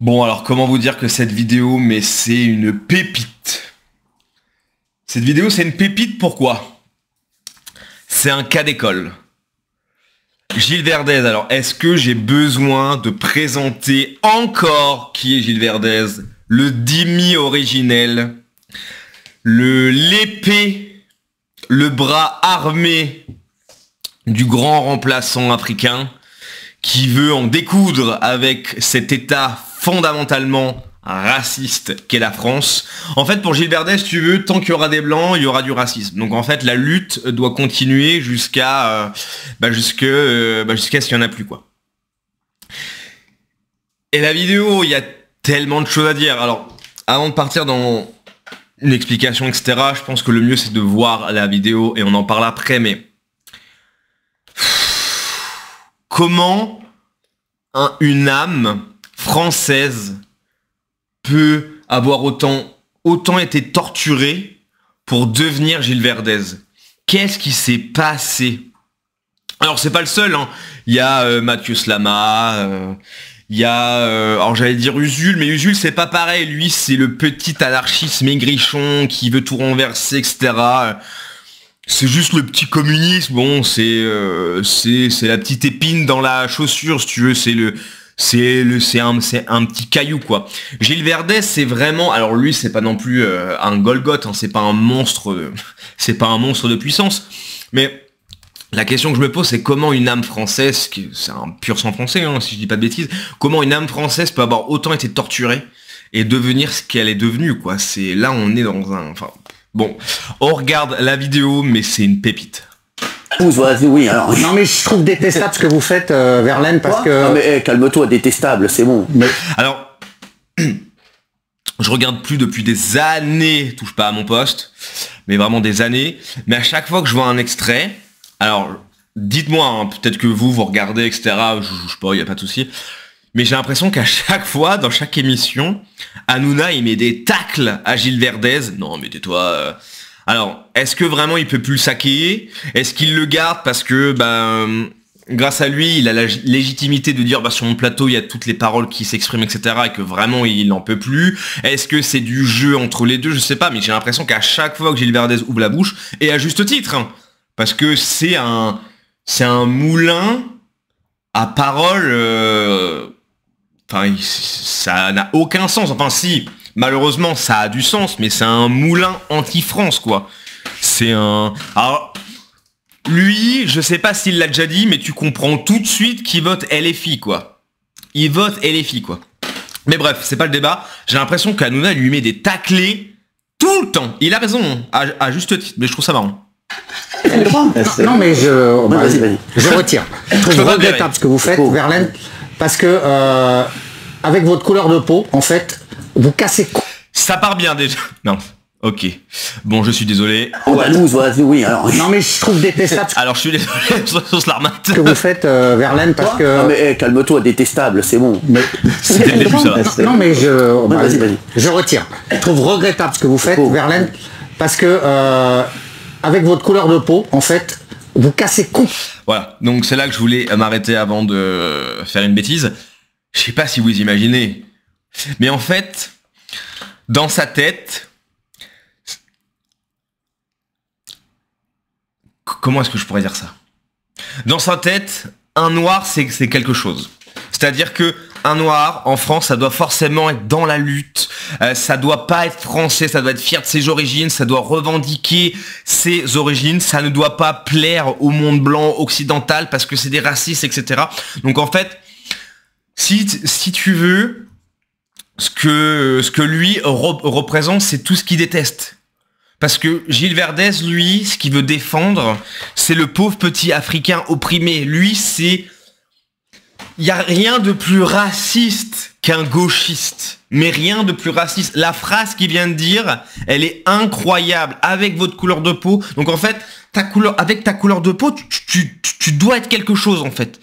Bon alors comment vous dire que cette vidéo mais c'est une pépite? Cette vidéo c'est une pépite pourquoi? C'est un cas d'école. Gilles Verdez, alors est-ce que j'ai besoin de présenter encore qui est Gilles Verdez? Le demi originel, le l'épée, le bras armé du grand remplaçant africain qui veut en découdre avec cet état fondamentalement raciste qu'est la France. En fait, pour Gilles Verdez, tu veux, tant qu'il y aura des blancs, il y aura du racisme. Donc en fait, la lutte doit continuer jusqu'à euh, bah, euh, bah, jusqu'à ce qu'il n'y en a plus quoi. Et la vidéo, il y a tellement de choses à dire. Alors, avant de partir dans une explication, etc., je pense que le mieux c'est de voir la vidéo et on en parle après, mais comment une âme française peut avoir autant, autant été torturée pour devenir Gilles Verdez. Qu'est-ce qui s'est passé? Alors c'est pas le seul, hein. il y a euh, Mathieu Slama, euh, il y a, euh, alors j'allais dire Usul, mais Usul c'est pas pareil, lui c'est le petit anarchiste maigrichon qui veut tout renverser, etc. C'est juste le petit communisme, bon, c'est c'est la petite épine dans la chaussure, si tu veux, c'est le c'est un petit caillou quoi. Gilles Verdez c'est vraiment alors lui c'est pas non plus euh, un Golgoth, hein, c'est pas un monstre c'est pas un monstre de puissance mais la question que je me pose, c'est comment une âme française, c'est un pur sang français, hein, si je dis pas de bêtises, comment une âme française peut avoir autant été torturée et devenir ce qu'elle est devenue, quoi? C'est là, on est dans un, enfin, bon, on regarde la vidéo, mais c'est une pépite oui, alors. Non, mais je trouve détestable ce que vous faites, euh, Verlaine, parce que. Non, mais eh, calme-toi, détestable, c'est bon. Alors, je regarde plus depuis des années, touche pas à mon poste, mais vraiment des années. Mais à chaque fois que je vois un extrait, alors, dites-moi, hein, peut-être que vous, vous regardez, etc. Je, je, sais pas, il a pas de souci. Mais j'ai l'impression qu'à chaque fois, dans chaque émission, Hanouna, il met des tacles à Gilles Verdez. Non, mais tais-toi. Euh, alors, est-ce que vraiment il peut plus le saquer? Est-ce qu'il le garde parce que ben grâce à lui, il a la légitimité de dire bah, sur mon plateau il y a toutes les paroles qui s'expriment, etc. et que vraiment il n'en peut plus? Est-ce que c'est du jeu entre les deux? Je sais pas, mais j'ai l'impression qu'à chaque fois que Gilles Verdez ouvre la bouche, et à juste titre, hein, parce que c'est un c'est un moulin à paroles. Euh, enfin, ça n'a aucun sens. Enfin, si, malheureusement, ça a du sens, mais c'est un moulin anti-France, quoi. C'est un... Alors, lui, je sais pas s'il l'a déjà dit, mais tu comprends tout de suite qu'il vote LFI, quoi. Il vote LFI, quoi. Mais bref, c'est pas le débat. J'ai l'impression qu'Anouna lui met des taclés tout le temps. Il a raison, à, juste titre, mais je trouve ça marrant. Non, mais je, je retire. Je trouve regrettable ce que vous faites, Verlaine, parce que euh, avec votre couleur de peau, en fait, vous cassez... Ça part bien déjà. Non. Ok. Bon, je suis désolé. Oh, bah, nous, oui, alors. Non, mais je trouve détestable. alors, je suis désolé, sauce l'armate. Ce que vous faites, euh, Verlaine, parce que. Non, mais eh, calme-toi, détestable, c'est bon. Mais... C'était le début, ça. Non, mais je. Bah, vas-y, vas-y. Je retire. Je trouve regrettable ce que vous faites, Verlaine, parce que, euh, avec votre couleur de peau, en fait, vous cassez con. Voilà. Donc, c'est là que je voulais m'arrêter avant de faire une bêtise. Je sais pas si vous imaginez, mais en fait, dans sa tête, comment est-ce que je pourrais dire ça? Dans sa tête, un noir, c'est quelque chose. C'est-à-dire que un noir en France, ça doit forcément être dans la lutte. Euh, ça doit pas être français, ça doit être fier de ses origines, ça doit revendiquer ses origines. Ça ne doit pas plaire au monde blanc occidental parce que c'est des racistes, etc. Donc en fait, si, si tu veux, ce que, lui représente, c'est tout ce qu'il déteste. Parce que Gilles Verdez, lui, ce qu'il veut défendre, c'est le pauvre petit Africain opprimé. Lui, c'est... Il n'y a rien de plus raciste qu'un gauchiste. Mais rien de plus raciste. La phrase qu'il vient de dire, elle est incroyable. Avec votre couleur de peau. Donc en fait, ta couleur, avec ta couleur de peau, tu dois être quelque chose en fait.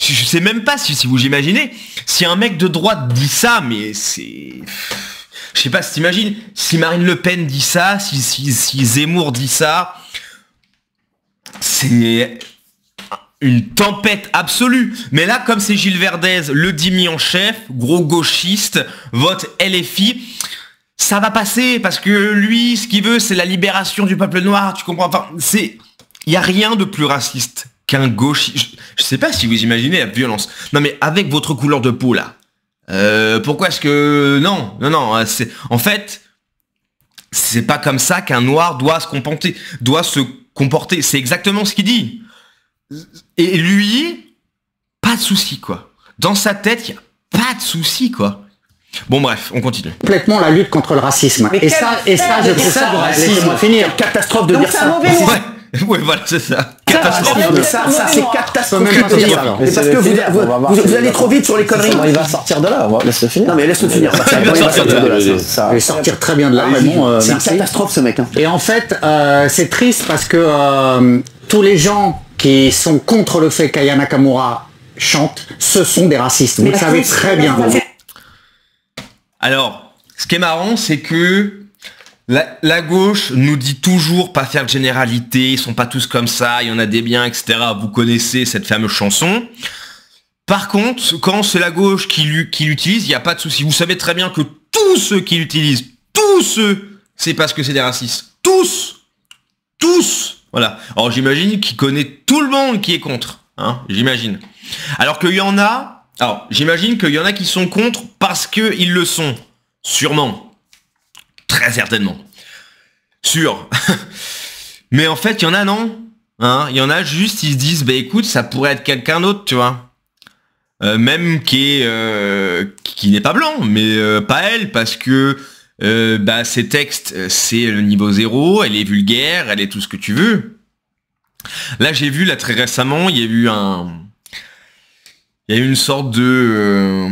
Je sais même pas si, vous imaginez. Si un mec de droite dit ça, mais c'est... Je sais pas si t'imagines. Si Marine Le Pen dit ça, si, Zemmour dit ça, c'est... une tempête absolue. Mais là, comme c'est Gilles Verdez, le dimi en chef, gros gauchiste, vote LFI, ça va passer parce que lui, ce qu'il veut, c'est la libération du peuple noir. Tu comprends? Enfin, c'est, il y a rien de plus raciste qu'un gauchiste. Je, sais pas si vous imaginez la violence. Non, mais avec votre couleur de peau là, euh, pourquoi est-ce que non, non, non, c'est en fait, c'est pas comme ça qu'un noir doit se comporter, doit se comporter. C'est exactement ce qu'il dit. Et lui, pas de souci, quoi. Dans sa tête, il n'y a pas de souci, quoi. Bon bref, on continue. Complètement la lutte contre le racisme. et ça, et ça, je trouve ça, laissez-moi finir. Catastrophe de dire ça. Ouais, voilà, c'est ça. Ça, ça, c'est catastrophique de dire ça. parce que vous, vous, allez trop vite sur les conneries. Il va sortir de là, laisse-le finir. Non mais laisse-le finir. Il va sortir de là. Il va sortir très bien de là, mais bon. C'est une catastrophe ce mec. Hein. Et en fait, euh, c'est triste parce que euh, tous les gens qui sont contre le fait qu'Aya Nakamura chante, ce sont des racistes. Vous le savez très bien. Alors, ce qui est marrant, c'est que la, gauche nous dit toujours pas faire de généralité, ils sont pas tous comme ça, il y en a des biens, etc. Vous connaissez cette fameuse chanson. Par contre, quand c'est la gauche qui l'utilise, il n'y a pas de souci. Vous savez très bien que tous ceux qui l'utilisent, tous ceux, c'est parce que c'est des racistes. Tous Tous voilà. Alors j'imagine qu'il connaît tout le monde qui est contre. Hein, j'imagine. Alors qu'il y en a. Alors j'imagine qu'il y en a qui sont contre parce qu'ils le sont. Sûrement. Certainement. Sûr. Mais en fait, il y en a non. Hein, il y en a juste, ils se disent, bah écoute, ça pourrait être quelqu'un d'autre, tu vois. Euh, même qui est euh, qui n'est pas blanc, mais euh, pas elle, parce que bah, ces textes, c'est le niveau zéro, elle est vulgaire, elle est tout ce que tu veux. Là, j'ai vu, là, très récemment, il y a eu un... Il y a eu une sorte de...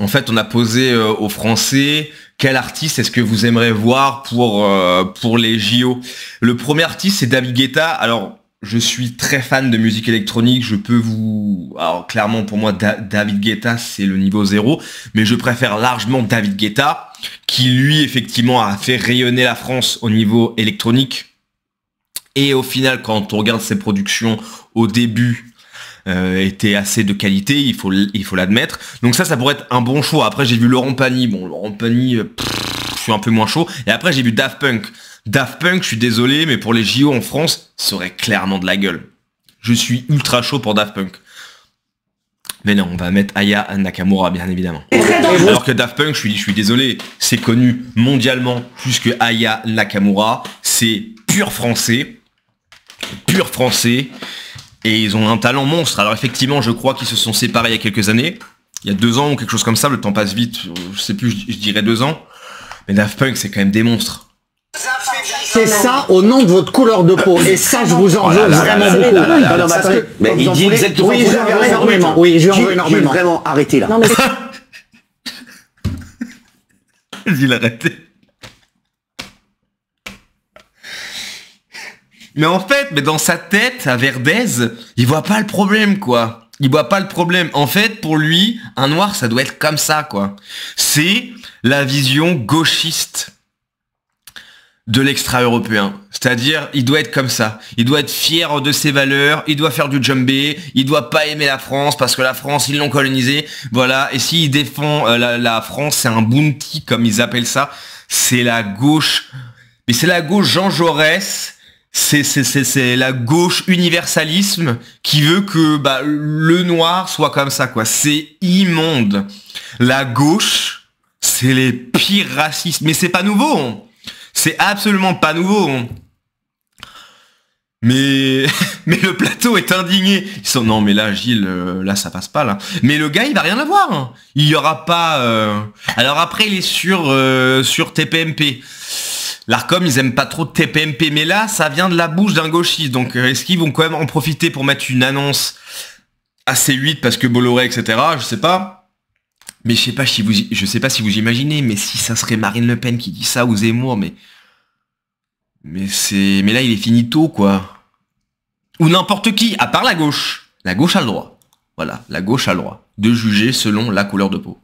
Euh, en fait, on a posé aux Français quel artiste est-ce que vous aimeriez voir pour, pour les JO. Le premier artiste, c'est David Guetta. Alors, je suis très fan de musique électronique, je peux vous... Alors clairement pour moi David Guetta c'est le niveau zéro, mais je préfère largement David Guetta, qui lui effectivement a fait rayonner la France au niveau électronique. Et au final quand on regarde ses productions au début, euh, était assez de qualité, il faut il faut l'admettre. Donc ça ça pourrait être un bon choix. Après j'ai vu Laurent Pagny, bon Laurent Pagny, euh, je suis un peu moins chaud. Et après j'ai vu Daft Punk. Daft Punk, je suis désolé, mais pour les JO en France, ça aurait clairement de la gueule. Je suis ultra chaud pour Daft Punk. Mais non, on va mettre Aya Nakamura, bien évidemment. Alors que Daft Punk, je suis, je suis désolé, c'est connu mondialement plus que Aya Nakamura. C'est pur français. Pur français. Et ils ont un talent monstre. Alors effectivement, je crois qu'ils se sont séparés il y a quelques années. Il y a deux ans ou quelque chose comme ça, le temps passe vite. Je sais plus, je dirais deux ans. Mais Daft Punk, c'est quand même des monstres. C'est ça au nom de votre couleur de peau. Et ça, je vous en veux vraiment beaucoup. Mais il dit exactement. Oui, je veux énormément. Oui, je veux énormément. Vraiment, arrêtez là. Non, mais... Mais en fait, mais dans sa tête, à Verdez, il voit pas le problème, quoi. Il voit pas le problème. En fait, pour lui, un noir, ça doit être comme ça, quoi. C'est la vision gauchiste de l'extra-européen. C'est-à-dire, il doit être comme ça. Il doit être fier de ses valeurs, il doit faire du jumbé, il doit pas aimer la France parce que la France, ils l'ont colonisée. Voilà. Et s'il défend euh, la, France, c'est un bounty, comme ils appellent ça. C'est la gauche. Mais c'est la gauche Jean Jaurès. C'est, la gauche universalisme qui veut que bah, le noir soit comme ça, quoi. C'est immonde. La gauche, c'est les pires racistes. Mais c'est pas nouveau. Hein. C'est absolument pas nouveau. Hein. Mais, mais le plateau est indigné. Ils sont, non mais là Gilles, euh, là ça passe pas là. Mais le gars il va rien avoir. Hein. Il y aura pas. Euh, alors après il est sur euh, sur TPMP. L'Arcom ils aiment pas trop TPMP, mais là ça vient de la bouche d'un gauchiste. Donc est-ce qu'ils vont quand même en profiter pour mettre une annonce à C8 parce que Bolloré etc. Je sais pas. Mais je sais pas si vous, je sais pas si vous imaginez, mais si ça serait Marine Le Pen qui dit ça ou Zemmour, mais, mais c'est, mais là il est finito quoi. Ou n'importe qui, à part la gauche. La gauche a le droit. Voilà, la gauche a le droit de juger selon la couleur de peau.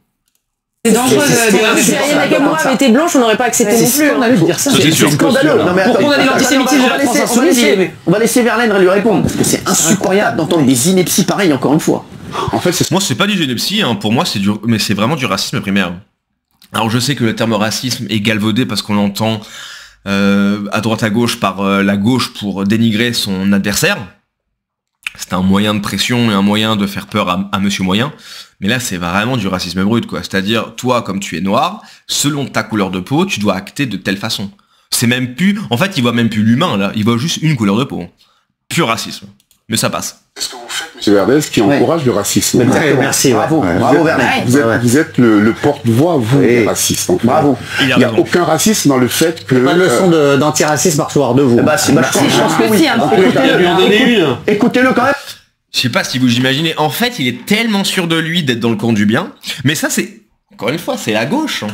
C'est dangereux de Si Aya Nakamura avait été blanche, on n'aurait pas accepté non plus. scandaleux de dire ça. C'est scandaleux. On a l'antisémitisme, on va laisser- on On Verlaine lui répondre, parce que c'est insupportable d'entendre des inepties pareilles encore une fois. En fait, c'est Moi, c'est pas du génopsie, hein. pour moi, c'est du, mais c'est vraiment du racisme primaire. Alors, je sais que le terme racisme est galvaudé parce qu'on l'entend euh, à droite à gauche par euh, la gauche pour dénigrer son adversaire. C'est un moyen de pression et un moyen de faire peur à, Monsieur Moyen. Mais là, c'est vraiment du racisme brut, quoi. C'est-à-dire, toi, comme tu es noir, selon ta couleur de peau, tu dois acter de telle façon. C'est même plus, en fait, il voit même plus l'humain, là. Il voit juste une couleur de peau. Pur racisme. Mais ça passe. ce que vous faites, M. Verdez, qui encourage le racisme. Exactement. merci. Bravo, Ouais. bravo. Vous êtes, vous êtes le, le porte-voix, vous, Oui. des racistes. Bravo. Il n'y a aucun racisme dans le fait que... Pas de leçon euh, d'antiracisme à recevoir de vous. Bah, c'est- bah, je pense- Je pense que si, un petit peu. Écoutez-le écoutez-le quand même. Je sais pas si vous imaginez. En fait, il est tellement sûr de lui d'être dans le camp du bien. Mais ça, c'est encore une fois, c'est la gauche. hein.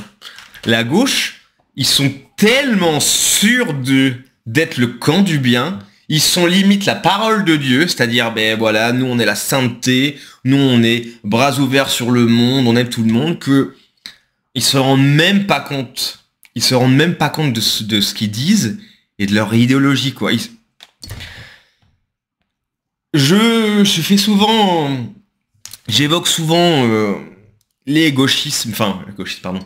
La gauche, ils sont tellement sûrs de d'être le camp du bien. Ils sont limite la parole de Dieu, c'est-à-dire, ben voilà, nous on est la sainteté, nous on est bras ouverts sur le monde, on aime tout le monde, que ils se rendent même pas compte. Ils se rendent même pas compte de ce, de ce qu'ils disent et de leur idéologie, quoi. Je, je fais souvent, j'évoque souvent euh, les gauchismes, enfin, les gauchismes, pardon,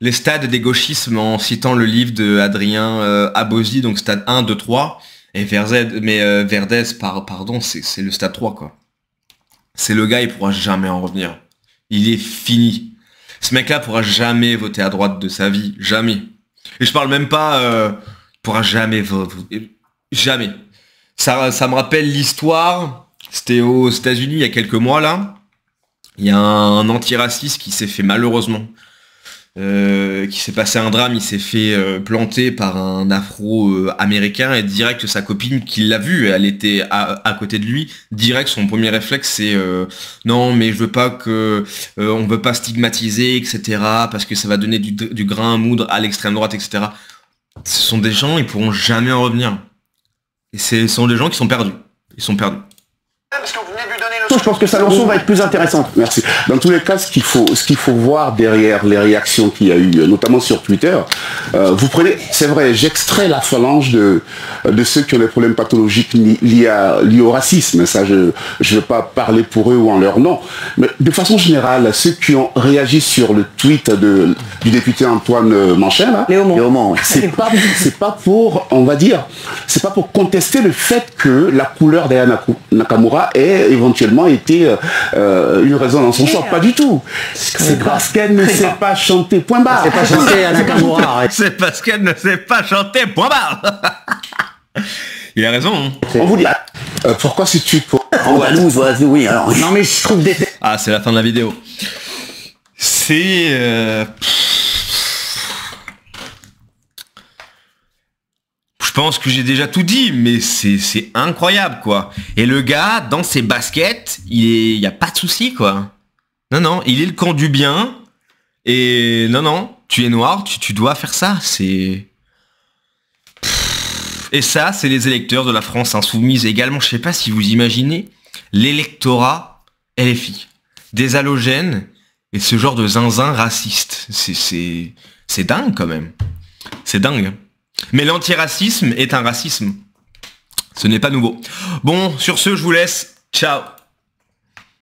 les stades des gauchismes en citant le livre de Adrien euh, Abosi, donc stade 1, 2, 3, et mais euh, Verdez, par, pardon, c'est c'est le stade 3, quoi. C'est le gars, il pourra jamais en revenir. Il est fini. Ce mec-là pourra jamais voter à droite de sa vie, jamais. Et je parle même pas, euh, il pourra jamais voter, jamais. Ça, ça me rappelle l'histoire, c'était aux États-Unis il y a quelques mois là. Il y a un antiraciste qui s'est fait malheureusement, euh, qui s'est passé un drame, il s'est fait euh, planter par un afro-américain et direct sa copine qui l'a vu, elle était à, côté de lui, direct son premier réflexe c'est euh, non mais je veux pas que on veut pas stigmatiser etc parce que ça va donner du, du grain à moudre à l'extrême droite etc. Ce sont des gens ils pourront jamais en revenir. Et ce sont des gens qui sont perdus. Ils sont perdus. Je pense que sa leçon va être plus intéressante. Merci. Dans tous les cas, ce qu'il faut, ce qu'il faut voir derrière les réactions qu'il y a eu, euh, notamment sur Twitter, euh, vous prenez, c'est vrai, j'extrais la phalange de, de ceux qui ont des problèmes pathologiques li- liés, à- liés au racisme. Ça, je ne veux pas parler pour eux ou en leur nom. Mais de façon générale, ceux qui ont réagi sur le tweet de, du député Antoine Manchin, là, Léo pas c'est pas pour on va dire c'est pas pour contester le fait que la couleur d'Aya Nakamura ait éventuellement été euh, euh, une raison dans son choix pas du tout c'est parce qu'elle ne sait pas chanter point barre C'est pas chanté à Nakamura. arrête. C'est parce qu'elle ne sait pas chanter, point barre Il a raison. hein. on vous dit. Euh, pourquoi tweet pour En Wallouse, voilà, oui, alors. Non mais je trouve des... Ah, c'est la fin de la vidéo. C'est... euh, pense que j'ai déjà tout dit, mais c'est incroyable, quoi. Et le gars, dans ses baskets, il est, il y a pas de souci, quoi. Non, non, il est le camp du bien. Et non, non, tu es noir, tu, tu dois faire ça. C'est... Et ça, c'est les électeurs de la France insoumise. Également, je sais pas si vous imaginez, l'électorat LFI. Des halogènes et ce genre de zinzin raciste. C'est, dingue quand même. C'est dingue. Mais l'antiracisme est un racisme. Ce n'est pas nouveau. Bon, sur ce, je vous laisse. Ciao